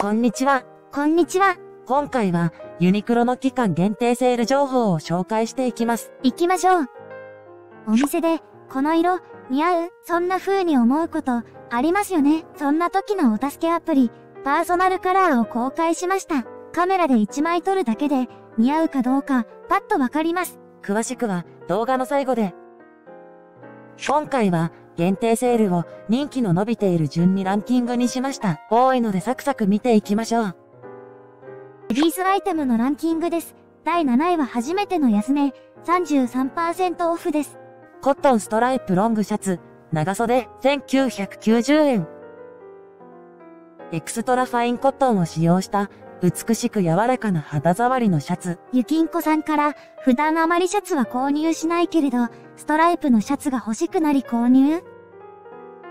こんにちは。こんにちは。今回はユニクロの期間限定セール情報を紹介していきます。行きましょう。お店で、この色、似合うそんな風に思うこと、ありますよね。そんな時のお助けアプリ、パーソナルカラーを公開しました。カメラで1枚撮るだけで、似合うかどうか、パッとわかります。詳しくは動画の最後で。今回は限定セールを人気の伸びている順にランキングにしました。多いのでサクサク見ていきましょう。レディースアイテムのランキングです。第7位は初めての安値、33%オフです。コットンストライプロングシャツ、長袖1990円。エクストラファインコットンを使用した美しく柔らかな肌触りのシャツ。ゆきんこさんから、普段あまりシャツは購入しないけれど、ストライプのシャツが欲しくなり購入？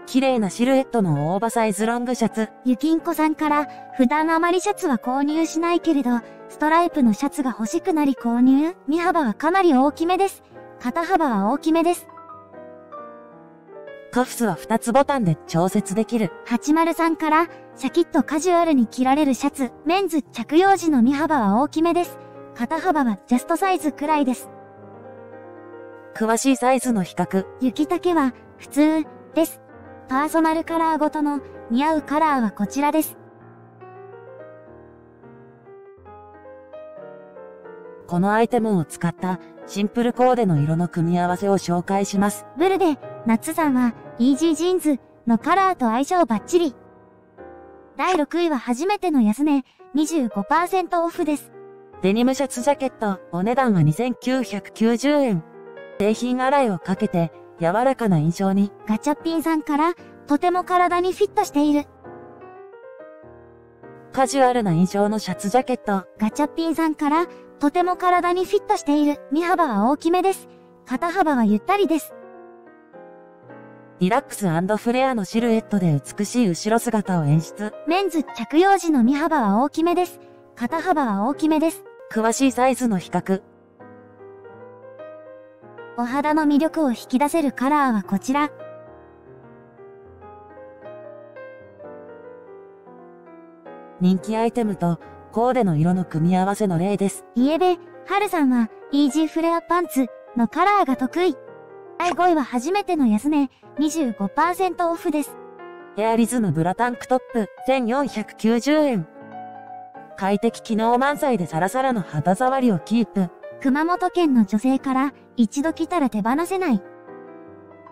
綺麗なシルエットのオーバーサイズロングシャツ。ゆきんこさんから、普段あまりシャツは購入しないけれど、ストライプのシャツが欲しくなり購入？身幅はかなり大きめです。肩幅は大きめです。カフスは2つボタンで調節できる。803から、シャキッとカジュアルに着られるシャツ、メンズ着用時の身幅は大きめです。肩幅はジャストサイズくらいです。詳しいサイズの比較。裄丈は、普通、です。パーソナルカラーごとの、似合うカラーはこちらです。このアイテムを使ったシンプルコーデの色の組み合わせを紹介します。ブルで、ナッツさんは、イージージーンズのカラーと相性バッチリ。第6位は初めての安値、25%オフです。デニムシャツジャケット、お値段は2990円。製品洗いをかけて柔らかな印象に。ガチャピンさんから、とても体にフィットしている。カジュアルな印象のシャツジャケット。ガチャピンさんから、とても体にフィットしている。身幅は大きめです。肩幅はゆったりです。リラックスフレアのシルエットで美しい後ろ姿を演出。メンズ着用時の身幅は大きめです。肩幅は大きめです。詳しいサイズの比較。お肌の魅力を引き出せるカラーはこちら。人気アイテムとコーデの色の組み合わせの例です。イエベ、ハルさんは、イージーフレアパンツのカラーが得意。第5位は初めての安値、25%オフです。エアリズムブラタンクトップ、1490円。快適機能満載でサラサラの肌触りをキープ。熊本県の女性から、一度着たら手放せない。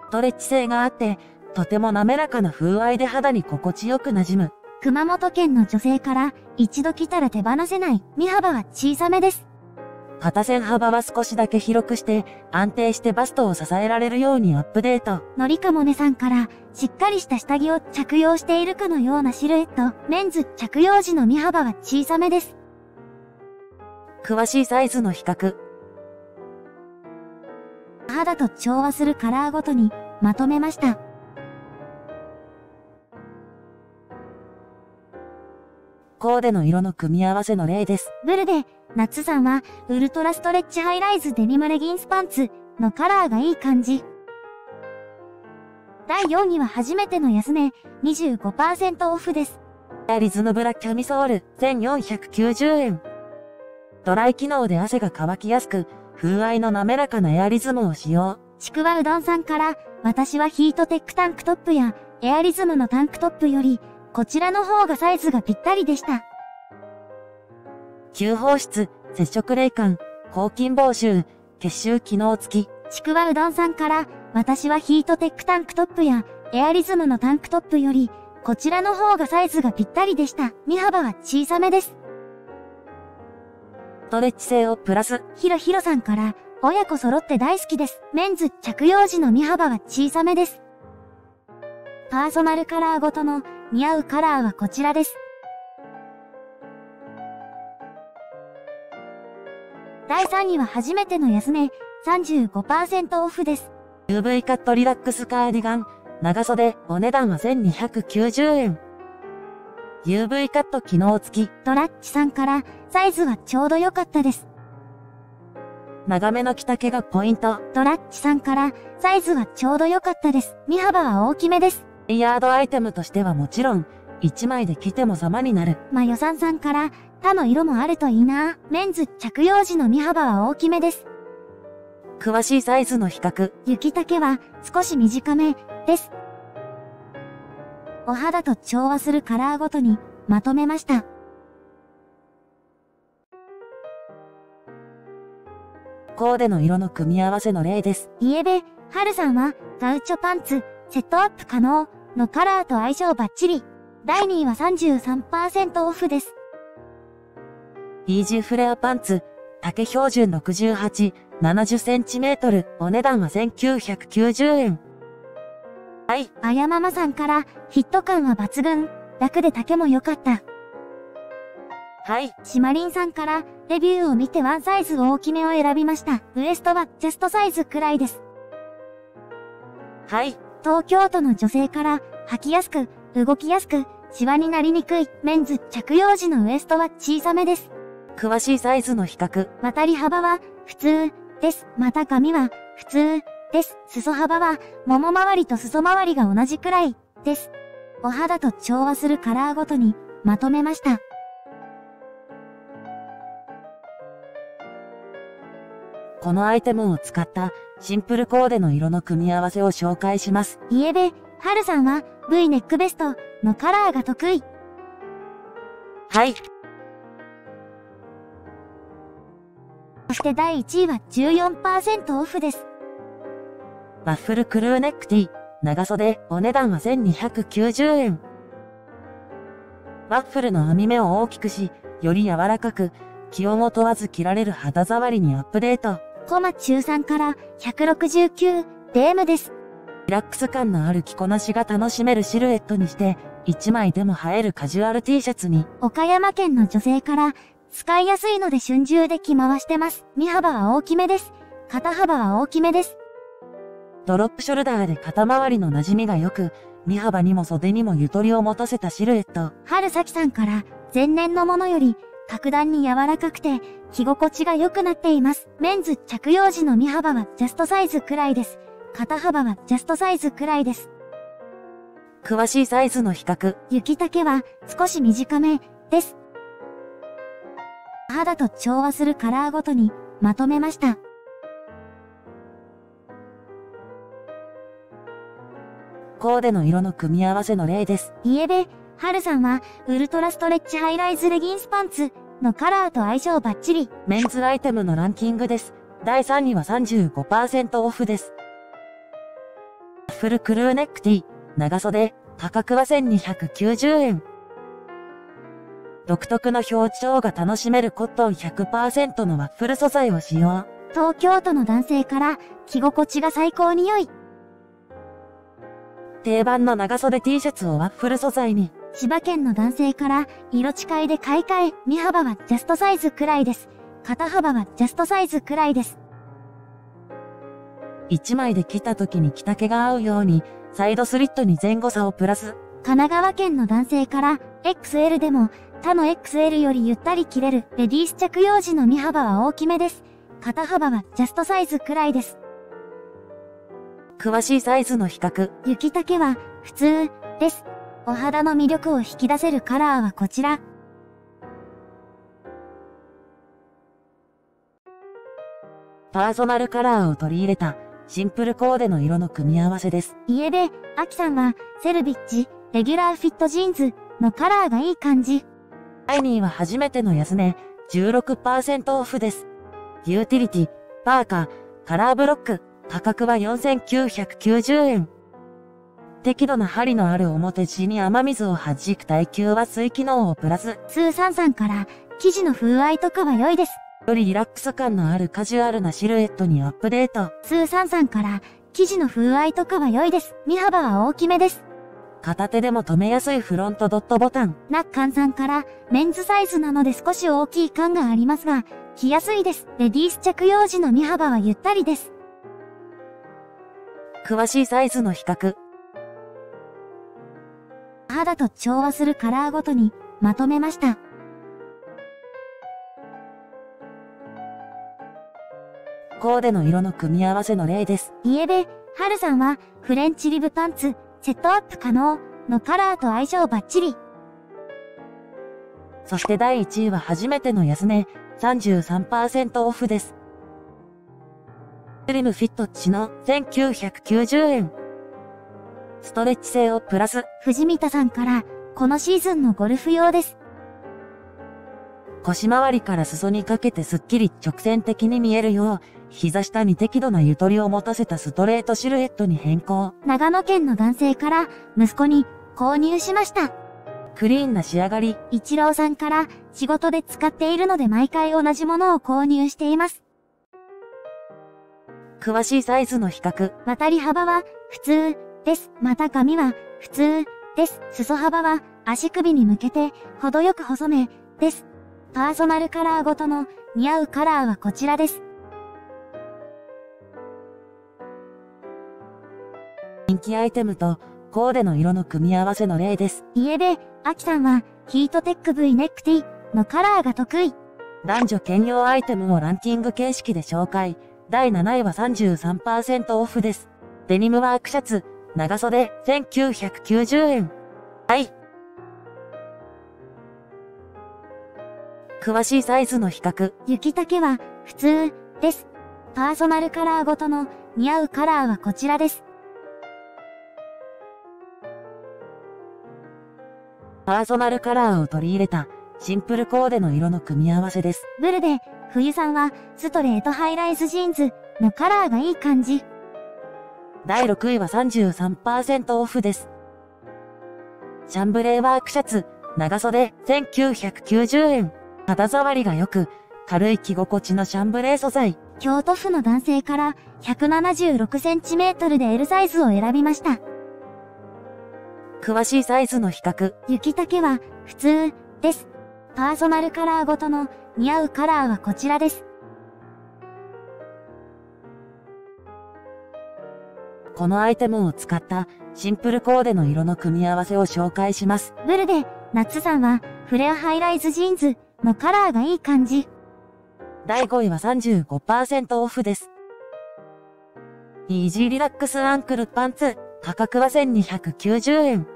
ストレッチ性があって、とても滑らかな風合いで肌に心地よく馴染む。熊本県の女性から、一度着たら手放せない。身幅は小さめです。肩線幅は少しだけ広くして、安定してバストを支えられるようにアップデート。のりかもねさんから、しっかりした下着を着用しているかのようなシルエット。メンズ着用時の身幅は小さめです。詳しいサイズの比較。肌と調和するカラーごとにまとめました。コーデの色の組み合わせの例です。ブルで、ナッツさんは、ウルトラストレッチハイライズデニムレギンスパンツのカラーがいい感じ。第4位は初めての安値、25%オフです。アリズムブラキャミソール、1490円。ドライ機能で汗が乾きやすく、風合いの滑らかなエアリズムを使用。ちくわうどんさんから、私はヒートテックタンクトップや、エアリズムのタンクトップより、こちらの方がサイズがぴったりでした。吸放室、接触冷感、抗菌防臭、結集機能付き。ちくわうどんさんから、私はヒートテックタンクトップや、エアリズムのタンクトップより、こちらの方がサイズがぴったりでした。身幅は小さめです。ストレッチ性をプラス。ひろひろさんから、親子揃って大好きです。メンズ着用時の身幅は小さめです。パーソナルカラーごとの似合うカラーはこちらです。第3位は初めての安値、35%オフです。UV カットリラックスカーディガン、長袖、お値段は1290円。UV カット機能付き、ドラッチさんから、サイズはちょうど良かったです。長めの着丈がポイント。ドラッチさんから、サイズはちょうど良かったです。身幅は大きめです。レイヤードアイテムとしてはもちろん、1枚で着ても様になる。ま予算さんから、他の色もあるといいな。メンズ着用時の身幅は大きめです。詳しいサイズの比較。雪丈は少し短めです。お肌と調和するカラーごとにまとめました。コーデの色の組み合わせの例です。イエベ、ハルさんはガウチョパンツ、セットアップ可能のカラーと相性バッチリ。第2位は33%オフです。イージーフレアパンツ、丈標準68、70センチメートル、お値段は1990円。はい、あやママさんから、フィット感は抜群。楽で丈も良かった。はい、シマリンさんから、レビューを見てワンサイズ大きめを選びました。ウエストはジャストサイズくらいです。はい、東京都の女性から、履きやすく、動きやすく、シワになりにくい、メンズ着用時のウエストは小さめです。詳しいサイズの比較。渡り幅は、普通、です。また髪は、普通、です。裾幅は、もも周りと裾周りが同じくらい、です。お肌と調和するカラーごとに、まとめました。このアイテムを使ったシンプルコーデの色の組み合わせを紹介します。イエベ、ハルさんは V ネックベストのカラーが得意。はい、そして第1位は14%オフです。ワッフルクルーネックティー、長袖、お値段は1290円。ワッフルの網目を大きくし、より柔らかく、気温を問わず着られる肌触りにアップデート。コマ中3から169、デームです。リラックス感のある着こなしが楽しめるシルエットにして、1枚でも映えるカジュアル T シャツに、岡山県の女性から、使いやすいので春秋で着回してます。身幅は大きめです。肩幅は大きめです。ドロップショルダーで肩周りの馴染みが良く、身幅にも袖にもゆとりを持たせたシルエット。春咲さんから、前年のものより、格段に柔らかくて、着心地が良くなっています。メンズ着用時の身幅はジャストサイズくらいです。肩幅はジャストサイズくらいです。詳しいサイズの比較。雪丈は少し短めです。肌と調和するカラーごとにまとめました。コーデの色の組み合わせの例です。イエベ、ハルさんはウルトラストレッチハイライズレギンスパンツのカラーと相性バッチリ。メンズアイテムのランキングです。第3位は35%オフです。フルクルーネックティー、長袖、価格は1290円。独特の表情が楽しめるコットン100%のワッフル素材を使用。東京都の男性から着心地が最高に良い。定番の長袖 T シャツをワッフル素材に。千葉県の男性から色違いで買い替え、身幅はジャストサイズくらいです。肩幅はジャストサイズくらいです。1枚で着た時に着丈が合うように、サイドスリットに前後差をプラス。神奈川県の男性から XL でも他の XL よりゆったり着れるレディース着用時の身幅は大きめです。肩幅はジャストサイズくらいです。詳しいサイズの比較。雪丈は普通です。お肌の魅力を引き出せるカラーはこちら。パーソナルカラーを取り入れたシンプルコーデの色の組み合わせです。イエベ、アキさんはセルビッチ、レギュラーフィットジーンズのカラーがいい感じ。アイニーは初めての安値、16%オフです。ユーティリティ、パーカー、カラーブロック、価格は4990円。適度なハリのある表地に雨水を弾く耐久撥水機能をプラス、スーサンさんから生地の風合いとかは良いです。よりリラックス感のあるカジュアルなシルエットにアップデート。スーサンさんから生地の風合いとかは良いです。身幅は大きめです。片手でも留めやすいフロントドットボタン。ナッカンさんからメンズサイズなので少し大きい感がありますが、着やすいです。レディース着用時の身幅はゆったりです。詳しいサイズの比較。肌と調和するカラーごとにまとめました。コーデの色の組み合わせの例です。イエベ、ハルさんはフレンチリブパンツ、セットアップ可能のカラーと相性バッチリ。そして第1位は初めての安値、33%オフです。スリムフィット値の1990円。ストレッチ性をプラス。藤見田さんから、このシーズンのゴルフ用です。腰回りから裾にかけてすっきり直線的に見えるよう、膝下に適度なゆとりを持たせたストレートシルエットに変更。長野県の男性から息子に購入しました。クリーンな仕上がり。一郎さんから仕事で使っているので毎回同じものを購入しています。詳しいサイズの比較。渡り幅は普通です。また髪は普通です。裾幅は足首に向けて程よく細めです。パーソナルカラーごとの似合うカラーはこちらです。人気アイテムとコーデの色の組み合わせの例です。家で、アキさんはヒートテック V ネックティのカラーが得意。男女兼用アイテムをランキング形式で紹介。第7位は33%オフです。デニムワークシャツ、長袖、1990円。はい。詳しいサイズの比較。雪丈は普通です。パーソナルカラーごとの似合うカラーはこちらです。パーソナルカラーを取り入れたシンプルコーデの色の組み合わせです。ブルで、冬さんはストレートハイライズジーンズのカラーがいい感じ。第6位は33%オフです。シャンブレーワークシャツ、長袖1990円。肌触りが良く、軽い着心地のシャンブレー素材。京都府の男性から176センチメートルで L サイズを選びました。詳しいサイズの比較。雪丈は普通です。パーソナルカラーごとの似合うカラーはこちらです。このアイテムを使ったシンプルコーデの色の組み合わせを紹介します。ブルで、ナッツさんはフレアハイライズジーンズ、のカラーがいい感じ。第5位は35%オフです。イージーリラックスアンクルパンツ、価格は1290円。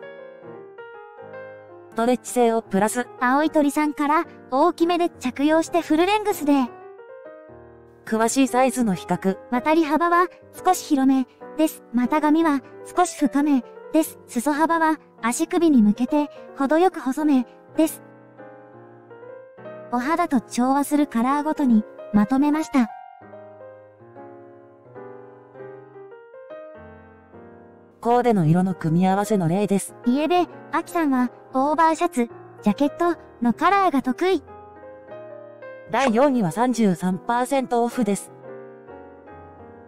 ストレッチ性をプラス。青い鳥さんから大きめで着用してフルレングスで。詳しいサイズの比較。渡り幅は少し広めです。股上は少し深めです。裾幅は足首に向けて程よく細めです。お肌と調和するカラーごとにまとめました。コーデの色の組み合わせの例です。家で、アキさんは、オーバーシャツ、ジャケットのカラーが得意。第4位は33%オフです。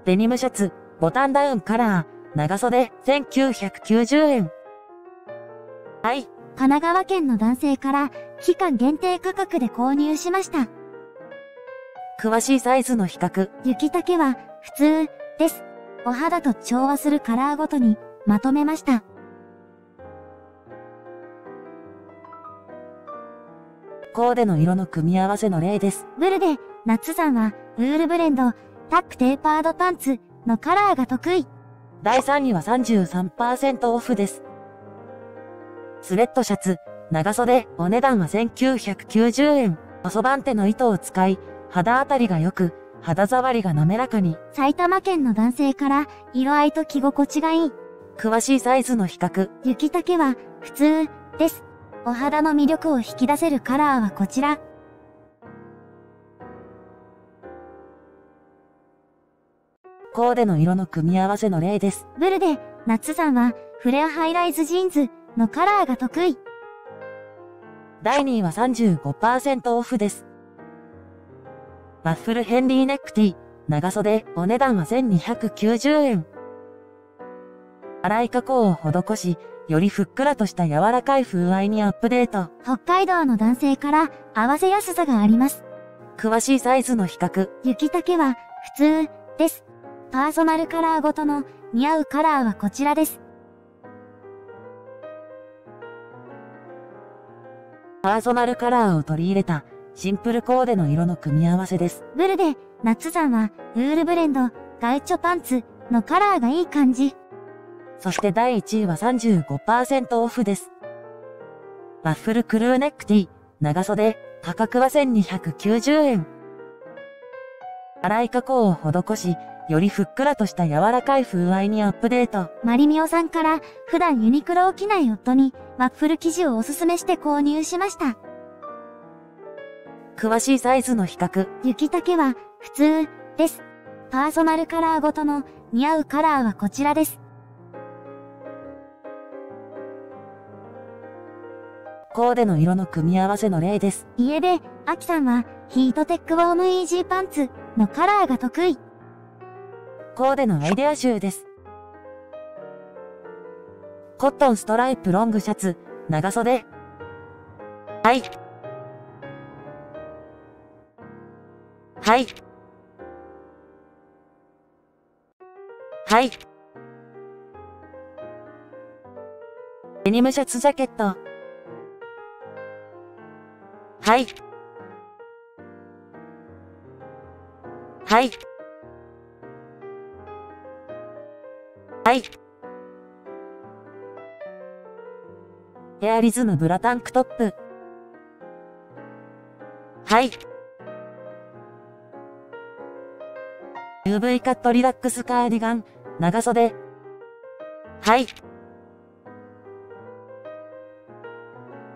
デニムシャツ、ボタンダウンカラー、長袖、1990円。はい。神奈川県の男性から期間限定価格で購入しました。詳しいサイズの比較。雪丈は普通です。お肌と調和するカラーごとにまとめました。コーデの色の組み合わせの例です。ブルで、ナッツさんは、ウールブレンド、タックテーパードパンツのカラーが得意。第3位は33%オフです。スウェットシャツ、長袖、お値段は1990円。細番手の糸を使い、肌当たりが良く、肌触りが滑らかに。埼玉県の男性から、色合いと着心地がいい。詳しいサイズの比較。雪丈は、普通、です。お肌の魅力を引き出せるカラーはこちら。コーデの色の組み合わせの例です。ブルで、ナッツさんは、フレアハイライズジーンズ、のカラーが得意。第2位は35%オフです。ワッフルヘンリーネック T、長袖、お値段は1290円。洗い加工を施し、よりふっくらとした柔らかい風合いにアップデート。北海道の男性から合わせやすさがあります。詳しいサイズの比較。裄丈は普通です。パーソナルカラーごとの似合うカラーはこちらです。パーソナルカラーを取り入れたシンプルコーデの色の組み合わせです。ブルで、ナッツさんはウールブレンド、ガウチョパンツのカラーがいい感じ。そして第1位は35%オフです。ワッフルクルーネックティ、長袖、価格は1290円。洗い加工を施し、よりふっくらとした柔らかい風合いにアップデート。マリミオさんから普段ユニクロを着ない夫にワッフル生地をおすすめして購入しました。詳しいサイズの比較。雪丈は普通です。パーソナルカラーごとの似合うカラーはこちらです。コーデの色の組み合わせの例です。家で、アキさんはヒートテックウォームイージーパンツのカラーが得意。コーデのアイデア集です。コットンストライプロングシャツ、長袖。はい。はい。はい。デニムシャツジャケット。はい。はい。はい。エアリズムブラタンクトップ。はい。UV カットリラックスカーディガン、長袖。はい。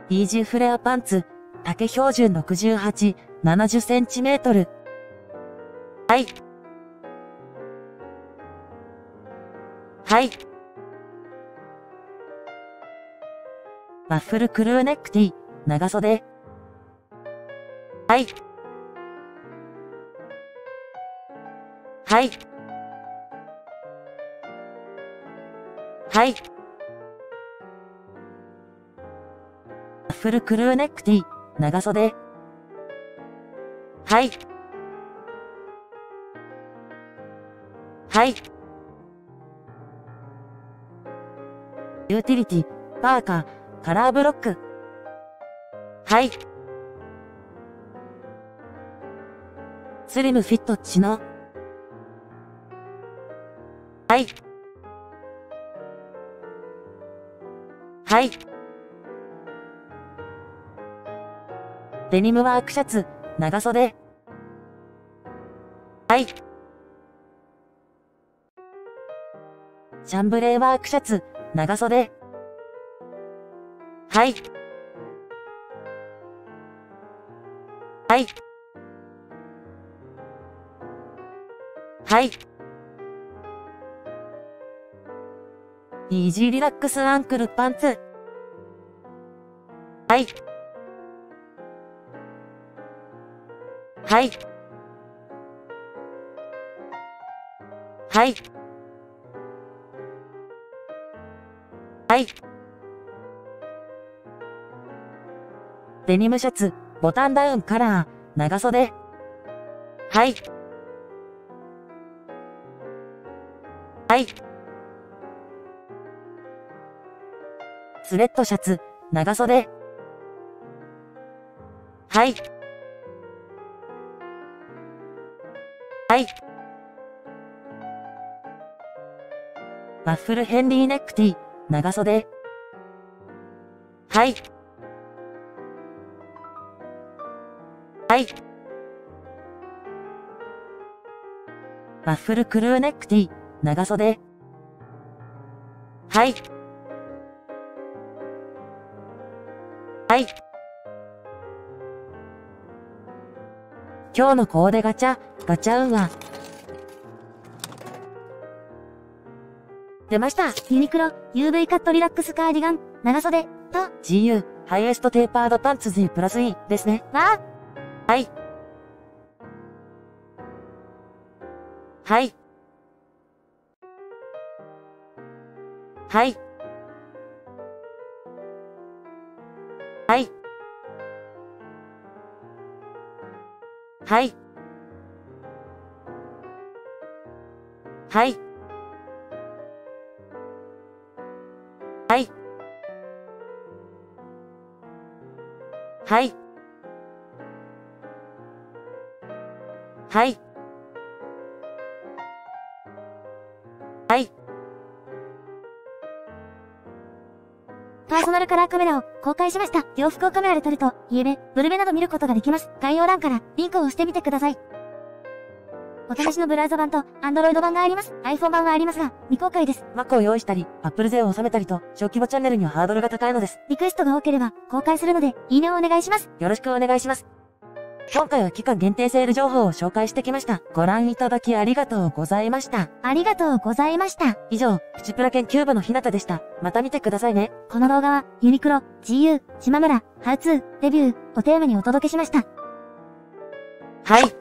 イージーフレアパンツ、丈標準68、70センチメートル。はい。はい。ワッフルクルーネックティー、長袖。はい。はい。はい。ワッフルクルーネックティー、長袖。はい。はい。ユーティリティ、パーカー、カラーブロック。はい。スリムフィットチノ。はい。はい。デニムワークシャツ、長袖。はい。シャンブレーワークシャツ、長袖。はい。はい。はい。イージーリラックスアンクルパンツ。はい。はい。はい。はい。デニムシャツ、ボタンダウンカラー、長袖。はい。はい。スレッドシャツ、長袖。はい。はい。ワッフルヘンリーネックティー、長袖。はい。はい。ワッフルクルーネックティー、長袖。はい。はい。今日のコーデガチャ、ガチャ運は、出ましたユニクロ UV カットリラックスカーディガン長袖と GU、ハイエストテーパードパンツ Z プラスインですね。わはい。はい。はい。はい。はい。はい。はい。はい。はい。はい。パーソナルカラーカメラを公開しました。洋服をカメラで撮ると、家出、ブルベなど見ることができます。概要欄からリンクを押してみてください。お試しのブラウザ版と Android 版があります。iPhone 版はありますが、未公開です。Mac を用意したり、Apple 勢を収めたりと、小規模チャンネルにはハードルが高いのです。リクエストが多ければ公開するので、いいねをお願いします。よろしくお願いします。今回は期間限定セール情報を紹介してきました。ご覧いただきありがとうございました。ありがとうございました。以上、プチプラ研キューブのひなたでした。また見てくださいね。この動画は、ユニクロ、GU、島村、ハウツー、レビューをテーマにお届けしました。はい。